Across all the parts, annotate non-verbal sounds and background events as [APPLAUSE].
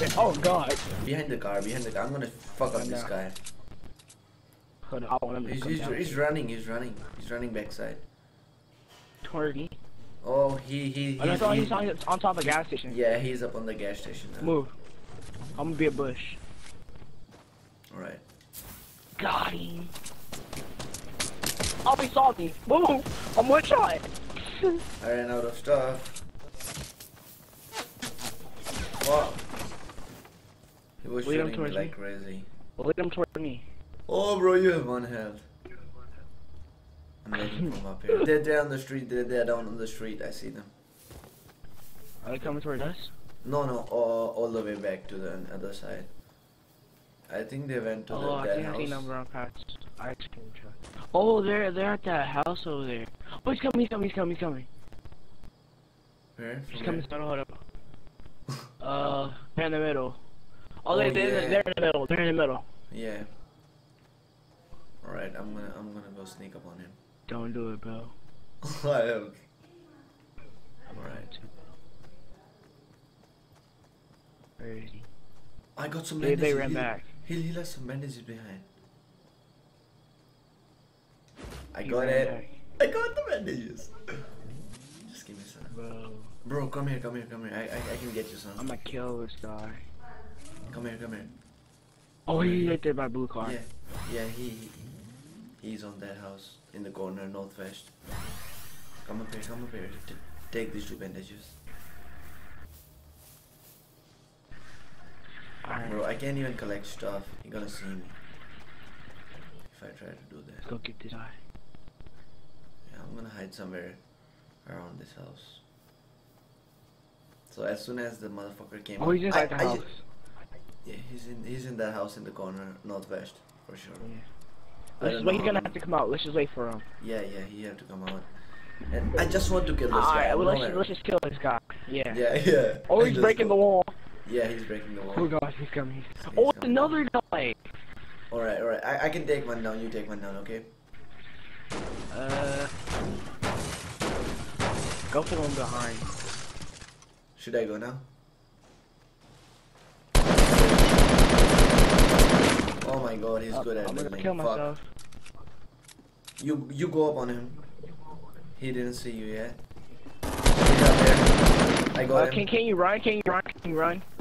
[LAUGHS] Oh god. Behind the car, behind the car. I'm gonna fuck up this guy. He's, he's, he's running, he's running. He's running backside. Toward me. Oh, he, he, Oh, no, he's, no, he- he's on, on top of the gas station. Yeah, he's up on the gas station now. Move. I'm gonna be a bush. Alright. Got him. Oh, he saw me. Move. I'm one shot. [LAUGHS] I ran out of stuff. What? He was Lead shooting me towards me. crazy. Lead him toward me. Oh, bro, you have one health. I'm waiting for him up here. They're, they're on the street. They're, they're down on the street. I see them. Are they coming toward us? No, no, all, all the way back to the other side. I think they went to the side. Oh, I that think I see number on past ice cream truck. Oh, they're they're at that house over there. Oh, he's coming, he's coming, he's coming, he's coming. Where? He's From coming, where? hold up. [LAUGHS] Uh, in the middle. Oh, they, they're, yeah. they're in the middle, they're in the middle. Yeah. Alright, I'm gonna I'm gonna go sneak up on him. Don't do it, bro. I am. Alright. Where is he? I got some They, bandages. they ran he, back. He, he left some bandages behind. I He got it. back. I got the bandages. Just give me some. Bro, Bro, come here, come here, come here. I, I, I can get you some. I'm gonna kill this guy. Come here, come here. Oh, he's right there by blue car. Yeah, yeah, he, he he's on that house in the corner northwest. Come up here, come up here. T- take these two bandages. Bro, I can't even collect stuff. You're gonna see me. If I try to do let's that. go get this guy. Yeah, I'm gonna hide somewhere around this house. So as soon as the motherfucker came Oh, up- I- the I house. Yeah, he's in he's in that house in the corner, northwest, for sure. Yeah. Let's wait, he's gonna have to come out. Let's just wait for him. Yeah, yeah, he have to come out. And I just want to kill this guy. Alright, well, let's, just, let's just kill this guy. Yeah. Yeah, [LAUGHS] yeah. Oh, he's breaking the wall. Yeah, he's breaking the wall. Oh gosh, he's coming. He's... He's Oh, coming. another guy. Alright, alright. I, I can take one down. You take one down, okay? Uh, go for one behind. Should I go now? Oh my god, he's good at I'm gonna kill Fuck. You you go up on him. He didn't see you yet. He's up there. I got Uh, him. can can you run? Can you run? Can you run? [LAUGHS]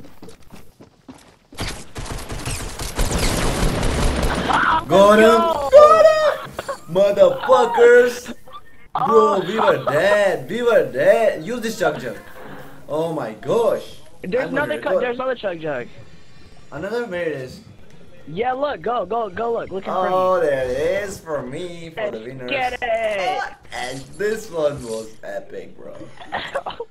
Got him! No! Got him! Motherfuckers! Bro, we were dead. We were dead. Use this chug jug. Oh my gosh. There's another. There's another chug jug. Another where it is. Yeah, look, go, go, go, look, look in front of Oh, there it is for me, for the winners. get it. [LAUGHS] And this one was epic, bro. [LAUGHS]